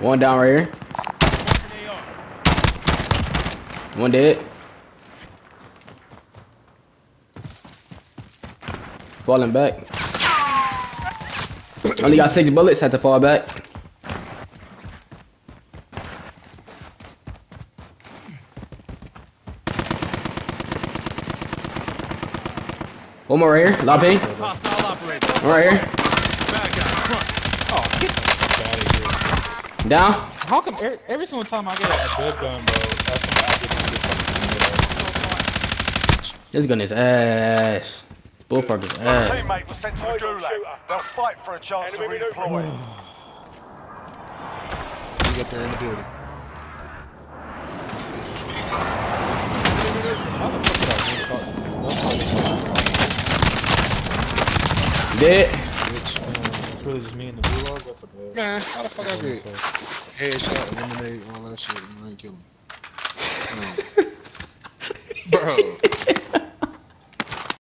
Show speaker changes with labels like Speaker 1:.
Speaker 1: One down right here. One dead. Falling back. Only got six bullets, had to fall back. One more right here. One right here.
Speaker 2: Back out. Front.
Speaker 3: Oh, get the fuck out of here.
Speaker 1: Down.
Speaker 3: How come every, every single time I get a good gun, bro, that's when I get to get fucking
Speaker 1: This gun is ass. This bullfrog is ass.
Speaker 4: Teammate was sent to the gulag. They'll fight for a chance to redeploy.
Speaker 5: You get there in the building.
Speaker 3: How really just me and the gulag. That's a.
Speaker 5: Man, how the fuck I get headshot, eliminate, all that shit, and I ain't kill him. No. Bro.